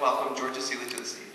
welcome Georgia Seeley to the stage.